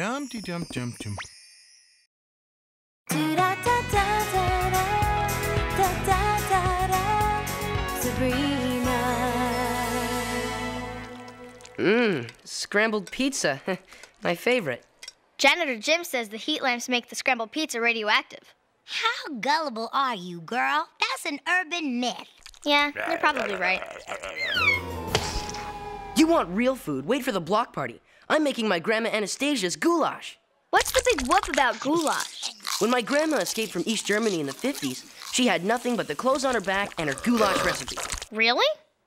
Dum de dum dum dum. Mmm, scrambled pizza. My favorite. Janitor Jim says the heat lamps make the scrambled pizza radioactive. How gullible are you, girl? That's an urban myth. Yeah, you're probably right. You want real food? Wait for the block party. I'm making my grandma Anastasia's goulash. What's the big whoop about goulash? When my grandma escaped from East Germany in the 50s, she had nothing but the clothes on her back and her goulash recipe. Really?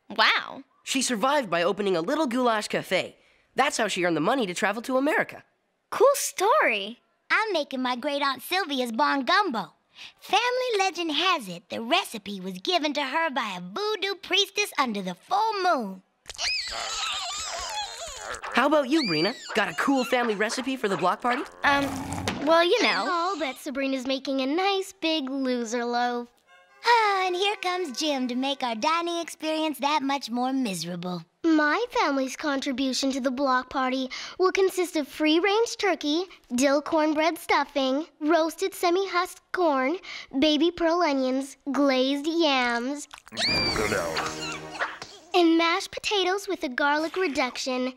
Wow. She survived by opening a little goulash cafe. That's how she earned the money to travel to America. Cool story. I'm making my great aunt Sylvia's barn gumbo. Family legend has it the recipe was given to her by a voodoo priestess under the full moon. How about you, Brina? Got a cool family recipe for the block party? Um, well, you know. I'll bet Sabrina's making a nice big loser loaf. Ah, and here comes Jim to make our dining experience that much more miserable. My family's contribution to the block party will consist of free range turkey, dill cornbread stuffing, roasted semi husked corn, baby pearl onions, glazed yams, and mashed potatoes with a garlic reduction.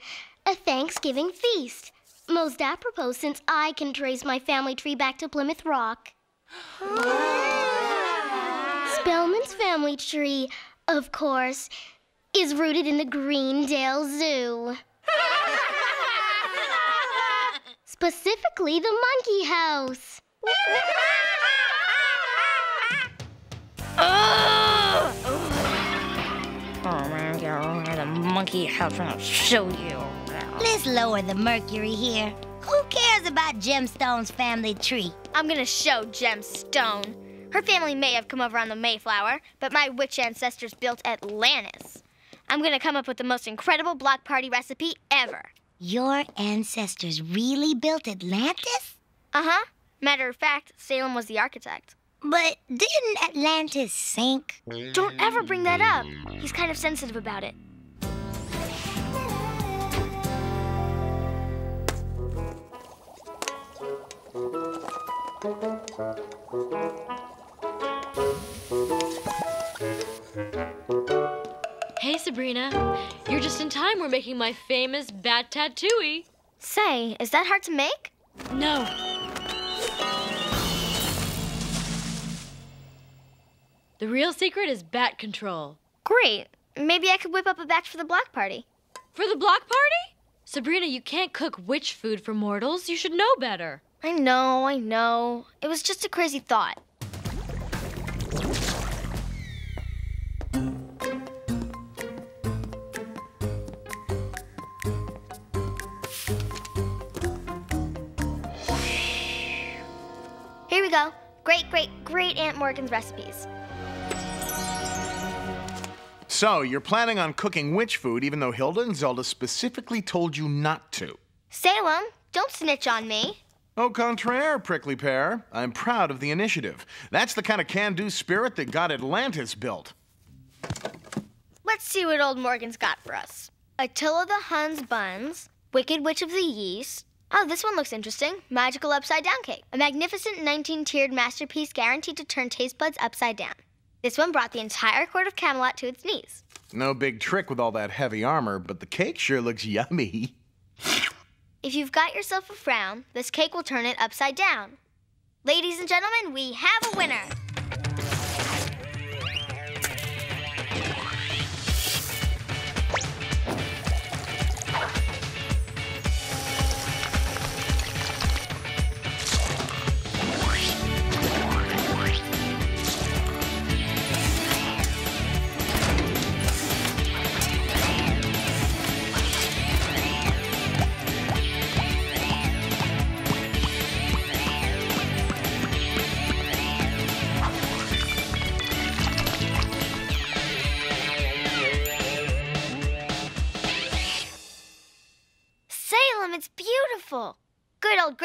A Thanksgiving feast. Most apropos since I can trace my family tree back to Plymouth Rock. Spellman's family tree, of course, is rooted in the Greendale Zoo. Specifically, the monkey house. Oh the monkey show you. Let's lower the mercury here. Who cares about Gem Stone's family tree? I'm gonna show Gemstone. Her family may have come over on the Mayflower, but my witch ancestors built Atlantis. I'm gonna come up with the most incredible block party recipe ever. Your ancestors really built Atlantis? Uh huh. Matter of fact, Salem was the architect. But didn't Atlantis sink? Don't ever bring that up. He's kind of sensitive about it. Hey, Sabrina. You're just in time. We're making my famous bat tattooey. Say, is that hard to make? No. The real secret is bat control. Great. Maybe I could whip up a batch for the block party. For the block party? Sabrina, you can't cook witch food for mortals. You should know better. I know, I know. It was just a crazy thought. Here we go. Great, great, great Aunt Morgan's recipes. So, you're planning on cooking witch food even though Hilda and Zelda specifically told you not to. Salem, don't snitch on me. Au contraire, prickly pear. I'm proud of the initiative. That's the kind of can do spirit that got Atlantis built. Let's see what old Morgan's got for us. Attila the Hun's buns, Wicked Witch of the Yeast. Oh, this one looks interesting. Magical upside down cake. A magnificent 19 tiered masterpiece guaranteed to turn taste buds upside down. This one brought the entire court of Camelot to its knees. No big trick with all that heavy armor, but the cake sure looks yummy. If you've got yourself a frown, this cake will turn it upside down. Ladies and gentlemen, we have a winner.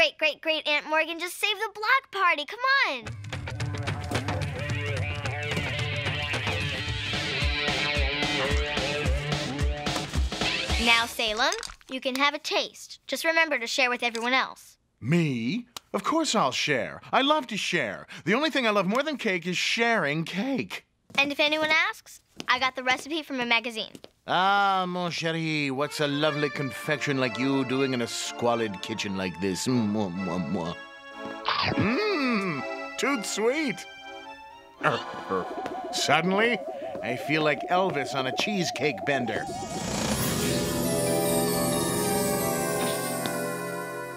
Great great great Aunt Morgan just saved the block party. Come on. Now, Salem, You can have a taste. Just remember to share with everyone else. Me? Of course I'll share. I love to share. The only thing I love more than cake is sharing cake. And if anyone asks, I got the recipe from a magazine. Ah, mon chéri, what's a lovely confection like you doing in a squalid kitchen like this? Mwah, mwah, mwah. Mmm, too sweet. Suddenly, I feel like Elvis on a cheesecake bender.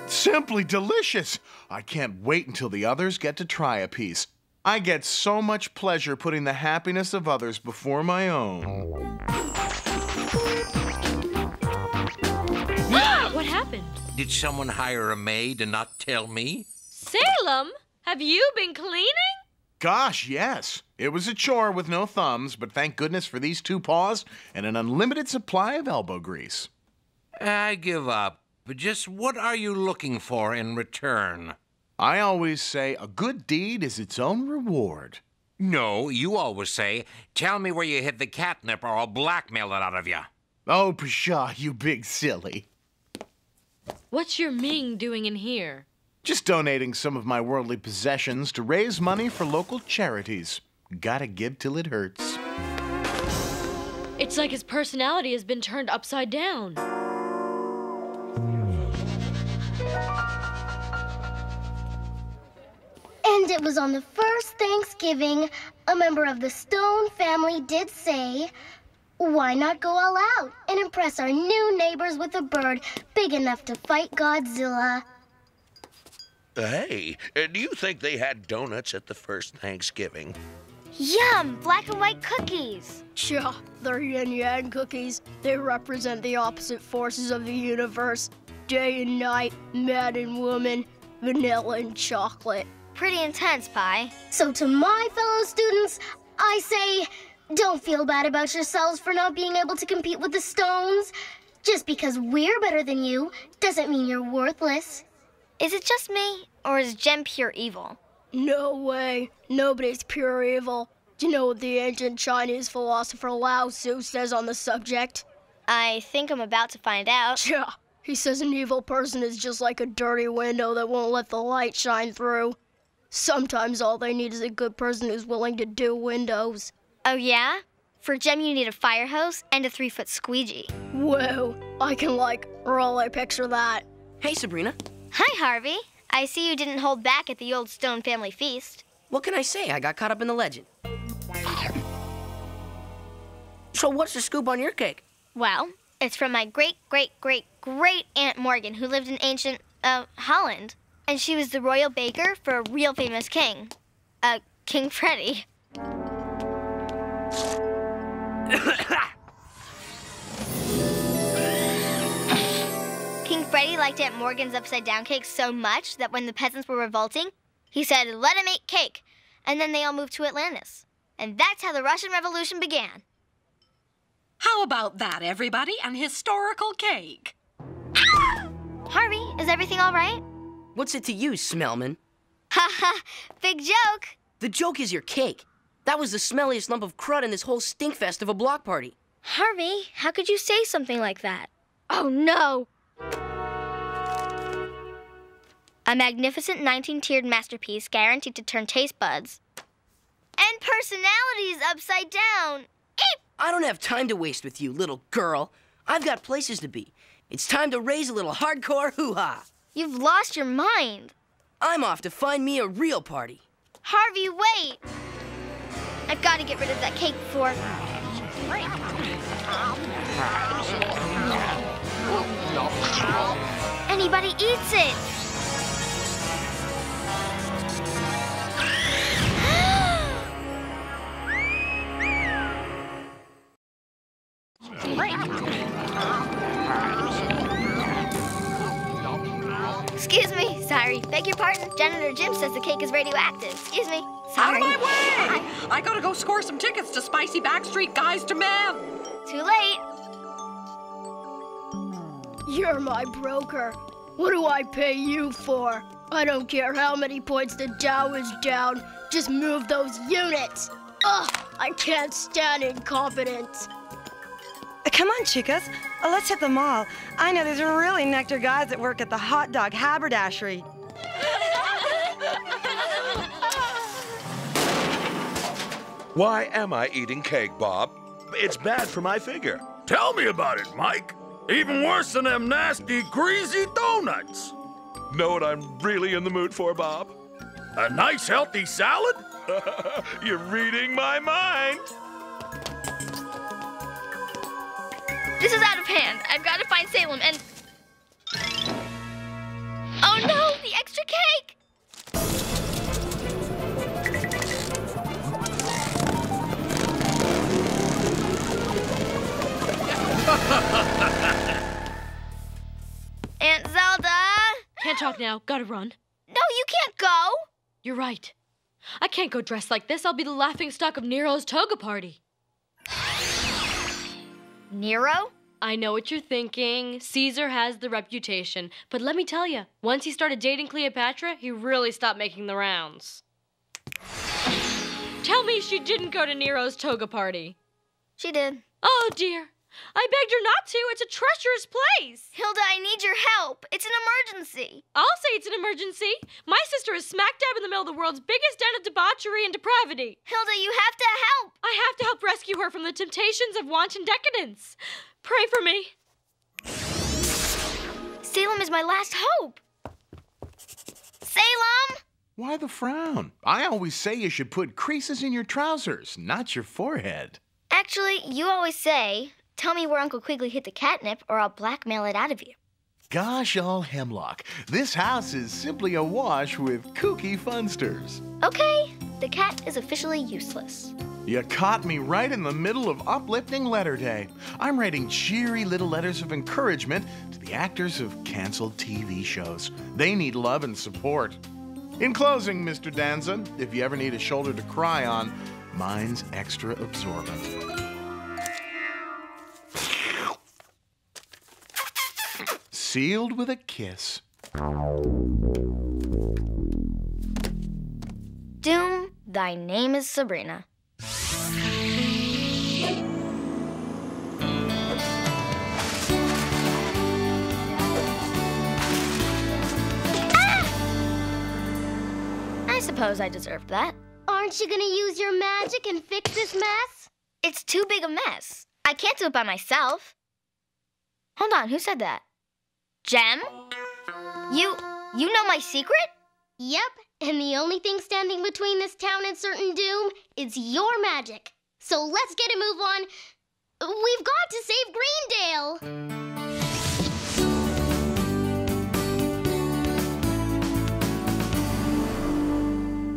Simply delicious. I can't wait until the others get to try a piece. I get so much pleasure putting the happiness of others before my own. What happened? Did someone hire a maid and not tell me? Salem, have you been cleaning? Gosh, yes. It was a chore with no thumbs, but thank goodness for these two paws and an unlimited supply of elbow grease. I give up. But just what are you looking for in return? I always say a good deed is its own reward. No, you always say, tell me where you hid the catnip or I'll blackmail it out of you. Oh, pshaw, you big silly. What's your Ming doing in here? Just donating some of my worldly possessions to raise money for local charities. Gotta give till it hurts. It's like his personality has been turned upside down. And it was on the first Thanksgiving, a member of the Stone family did say, Why not go all out and impress our new neighbors with a bird big enough to fight Godzilla? Hey, uh, do you think they had donuts at the first Thanksgiving? Yum! Black and white cookies. Sure, they're yin yang cookies. They represent the opposite forces of the universe day and night, man and woman, vanilla and chocolate. Pretty intense, Pi. So, to my fellow students, I say, don't feel bad about yourselves for not being able to compete with the Stones. Just because we're better than you doesn't mean you're worthless. Is it just me, or is Gem pure evil? No way. Nobody's pure evil. Do you know what the ancient Chinese philosopher Lao Tzu says on the subject? I think I'm about to find out. Yeah. He says an evil person is just like a dirty window that won't let the light shine through. Sometimes all they need is a good person who's willing to do windows. Oh, yeah? For Gem, you need a fire hose and a three foot squeegee. Whoa, I can like really picture that. Hey, Sabrina. Hi, Harvey. I see you didn't hold back at the old Stone family feast. What can I say? I got caught up in the legend. So, what's the scoop on your cake? Well, it's from my great, great, great, great Aunt Morgan, who lived in ancient, uh, Holland. And she was the royal baker for a real famous king. Uh, King Freddie. King Freddie liked Aunt Morgan's upside down cake so much that when the peasants were revolting, he said, let him make cake. And then they all moved to Atlantis. And that's how the Russian Revolution began. How about that, everybody? An historical cake. Harvey, is everything all right? What's it to you, Smellman? Ha ha, big joke. The joke is your cake. That was the smelliest lump of crud in this whole stinkfest of a block party. Harvey, how could you say something like that? Oh no! A magnificent 19 tiered masterpiece guaranteed to turn taste buds and personalities upside down. Eep! I don't have time to waste with you, little girl. I've got places to be. It's time to raise a little hardcore hoo ha. You've lost your mind. I'm off to find me a real party. Harvey, wait! I've got to get rid of that cake before. Anybody eats it! Janitor Jim says the cake is radioactive. Excuse me. Sorry. Out Sorry. of my way! I gotta go score some tickets to Spicy Backstreet Guys to Men. Too late. You're my broker. What do I pay you for? I don't care how many points the Dow is down. Just move those units. Ugh, I can't stand incompetence. Come on, chicas. Uh, let's hit the mall. I know there's really nectar guys that work at the hot dog haberdashery. Why am I eating cake, Bob? It's bad for my figure. Tell me about it, Mike. Even worse than them nasty, greasy donuts. Know what I'm really in the mood for, Bob? A nice, healthy salad? You're reading my mind. This is out of hand. I've got to find Salem and. Oh no, Can't talk now. Gotta run. No, you can't go! You're right. I can't go dressed like this. I'll be the laughing stock of Nero's toga party. Nero? I know what you're thinking. Caesar has the reputation. But let me tell you, once he started dating Cleopatra, he really stopped making the rounds. Tell me she didn't go to Nero's toga party. She did. Oh, dear. I begged her not to. It's a treacherous place. Hilda, I need your help. It's an emergency. I'll say it's an emergency. My sister is smack dab in the middle of the world's biggest den of debauchery and depravity. Hilda, you have to help. I have to help rescue her from the temptations of wanton decadence. Pray for me. Salem is my last hope. Salem! Why the frown? I always say you should put creases in your trousers, not your forehead. Actually, you always say, tell me where Uncle Quigley hid the catnip or I'll blackmail it out of you. Gosh all hemlock, this house is simply awash with kooky funsters. Okay, the cat is officially useless. You caught me right in the middle of uplifting letter day. I'm writing cheery little letters of encouragement to the actors of canceled TV shows. They need love and support. In closing, Mr. Danza, if you ever need a shoulder to cry on, mine's extra absorbent. Sealed with a kiss. Doom, thy name is Sabrina. Ah! I suppose I deserved that. Aren't you gonna use your magic and fix this mess? It's too big a mess. I can't do it by myself. Hold on, who said that? Gem? You you know my secret? Yep, and the only thing standing between this town and certain doom is your magic. So let's get a move on. We've got to save Greendale.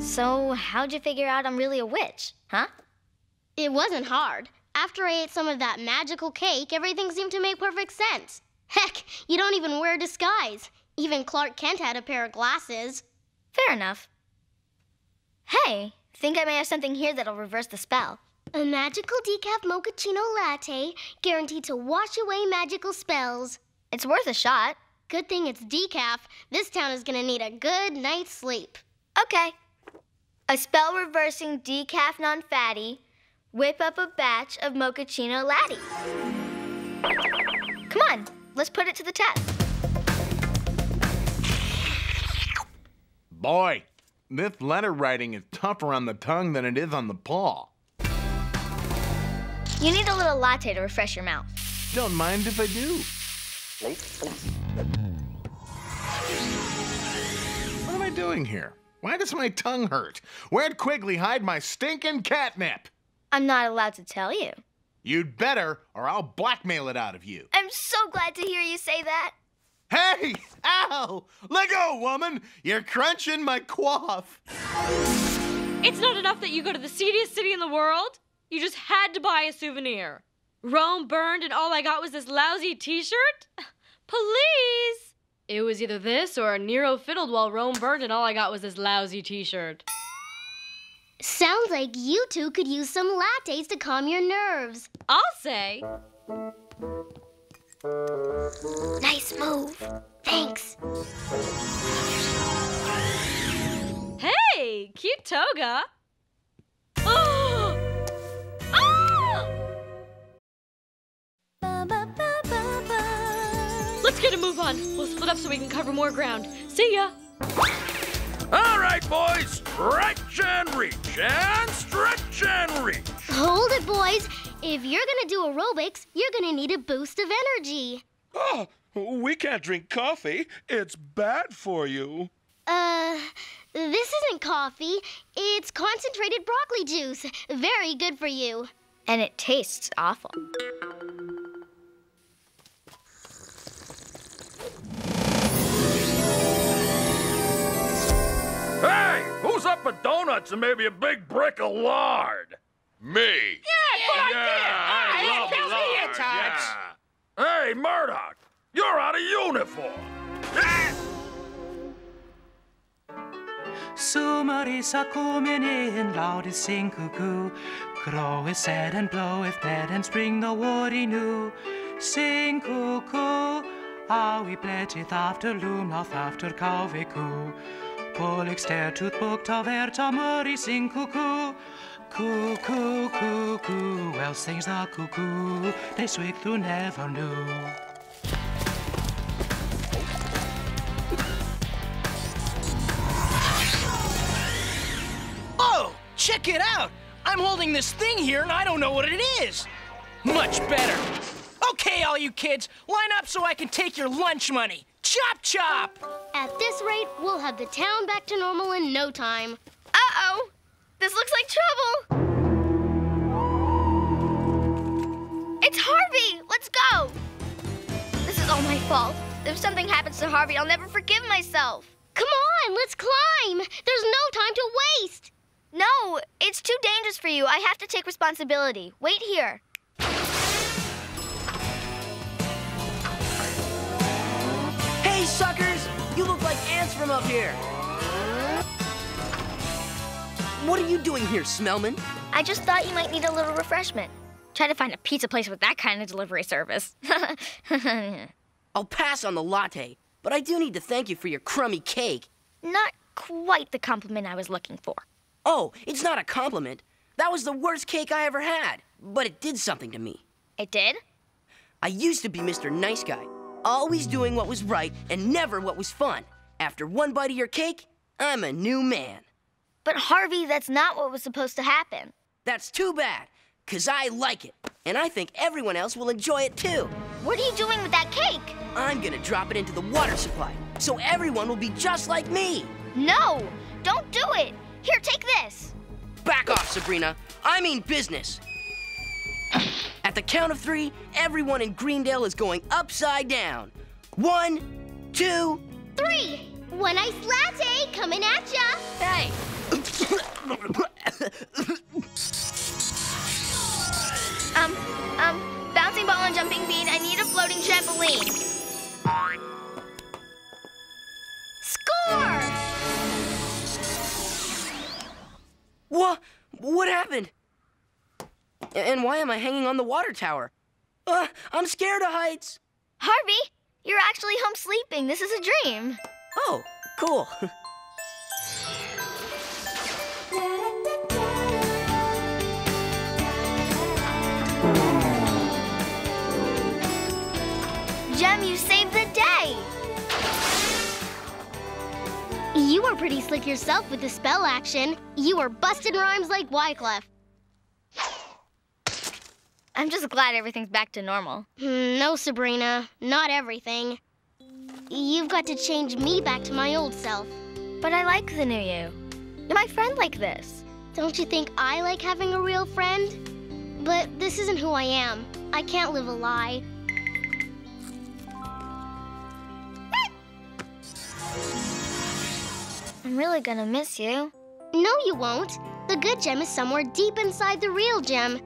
So, how'd you figure out I'm really a witch, huh? It wasn't hard. After I ate some of that magical cake, everything seemed to make perfect sense. Heck, you don't even wear a disguise. Even Clark Kent had a pair of glasses. Fair enough. Hey, think I may have something here that'll reverse the spell. A magical decaf mochaccino latte, guaranteed to wash away magical spells. It's worth a shot. Good thing it's decaf. This town is gonna need a good night's sleep. Okay. A spell reversing decaf non fatty. Whip up a batch of mochaccino latte. Come on, let's put it to the test. Boy, this letter writing is tougher on the tongue than it is on the paw. You need a little latte to refresh your mouth. Don't mind if I do. What am I doing here? Why does my tongue hurt? Where'd Quigley hide my stinking catnip? I'm not allowed to tell you. You'd better, or I'll blackmail it out of you. I'm so glad to hear you say that. Hey! Ow! Let go, woman! You're crunching my quaff. It's not enough that you go to the seediest city in the world. You just had to buy a souvenir. Rome burned and all I got was this lousy t-shirt? Please! It was either this or Nero fiddled while Rome burned and all I got was this lousy t-shirt. Sounds like you two could use some lattes to calm your nerves. I'll say. Nice move. Thanks. Hey, cute toga. Ah! Let's get a move on. We'll split up so we can cover more ground. See ya. All right, boys, stretch and reach, and stretch and reach. Hold it, boys. If you're gonna do aerobics, you're gonna need a boost of energy. Oh, we can't drink coffee. It's bad for you. Uh, this isn't coffee. It's concentrated broccoli juice. Very good for you. And it tastes awful. Who's up for donuts and maybe a big brick of lard? Me. Yeah, yeah. I love lard, yeah. Hey, Murdoch, you're out of uniform. Summer is in, loud is sing cuckoo. Grow is sad and blow if bad and spring the worry new. Sing cuckoo, how we pledgeth after loom, north after Calvicu. Polik stare tooth book ta ver ta murray sing cuckoo. Cuckoo, cuckoo, well sings the cuckoo, they swig through never knew. Oh, check it out! I'm holding this thing here and I don't know what it is. Much better. Okay, all you kids, line up so I can take your lunch money. Chop chop! At this rate, we'll have the town back to normal in no time. Uh-oh. This looks like trouble. It's Harvey. Let's go. This is all my fault. If something happens to Harvey, I'll never forgive myself. Come on, let's climb. There's no time to waste. No, it's too dangerous for you. I have to take responsibility. Wait here. Hey, suckers! You look like ants from up here. What are you doing here, Smellman? I just thought you might need a little refreshment. Try to find a pizza place with that kind of delivery service. I'll pass on the latte, but I do need to thank you for your crummy cake. Not quite the compliment I was looking for. Oh, it's not a compliment. That was the worst cake I ever had, but it did something to me. It did? I used to be Mr. Nice Guy, always doing what was right and never what was fun. After one bite of your cake, I'm a new man. But Harvey, that's not what was supposed to happen. That's too bad, because I like it, and I think everyone else will enjoy it too. What are you doing with that cake? I'm gonna drop it into the water supply, so everyone will be just like me. No, don't do it. Here, take this. Back off, Sabrina. I mean business. At the count of three, everyone in Greendale is going upside down. One, two, Three. One ice latte coming at ya. Hey. um, um, bouncing ball and jumping bean. I need a floating trampoline. Score! What? What happened? And why am I hanging on the water tower? Uh, I'm scared of heights. Harvey, you're actually home sleeping. This is a dream. Oh, cool. Gem, you saved the day. You were pretty slick yourself with the spell action. You were busting rhymes like Wyclef. I'm just glad everything's back to normal. Hmm, no, Sabrina, not everything. You've got to change me back to my old self. But I like the new you. You're my friend like this. Don't you think I like having a real friend? But this isn't who I am. I can't live a lie. I'm really gonna miss you. No, you won't. The good gem is somewhere deep inside the real gem.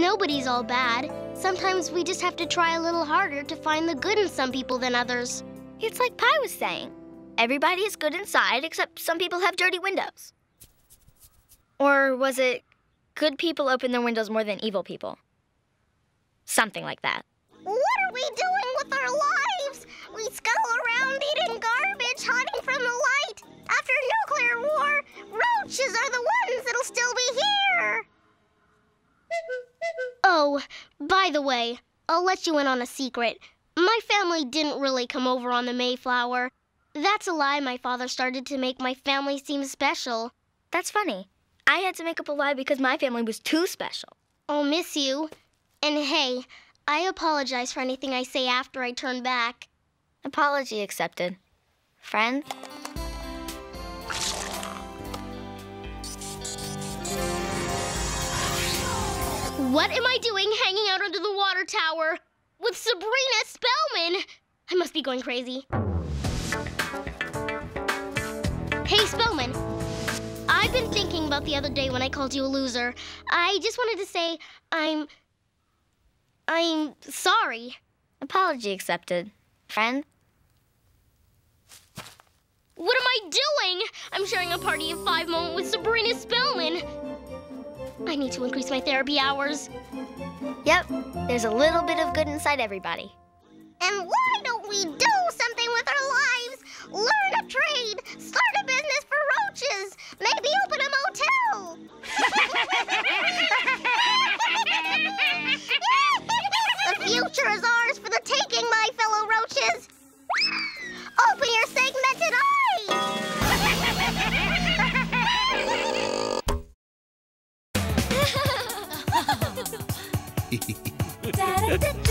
Nobody's all bad. Sometimes we just have to try a little harder to find the good in some people than others. It's like Pi was saying. Everybody is good inside, except some people have dirty windows. Or was it good people open their windows more than evil people? Something like that. What are we doing with our lives? We scuttle around eating garbage, hiding from the light. After nuclear war, roaches are the ones that'll still be here. Oh, by the way, I'll let you in on a secret. My family didn't really come over on the Mayflower. That's a lie my father started to make my family seem special. That's funny. I had to make up a lie because my family was too special. I'll miss you. And hey, I apologize for anything I say after I turn back. Apology accepted. Friend? What am I doing hanging out under the water tower with Sabrina Spellman? I must be going crazy. Hey, Spellman. I've been thinking about the other day when I called you a loser. I just wanted to say I'm. I'm sorry. Apology accepted. Friend? What am I doing? I'm sharing a party of five moment with Sabrina Spellman. I need to increase my therapy hours. Yep, there's a little bit of good inside everybody. And why don't we do something with our lives? Learn a trade, start a business for roaches, maybe open a motel. the future is ours for the taking, my fellow roaches. Open your segmented Freaks. Ha ha ha!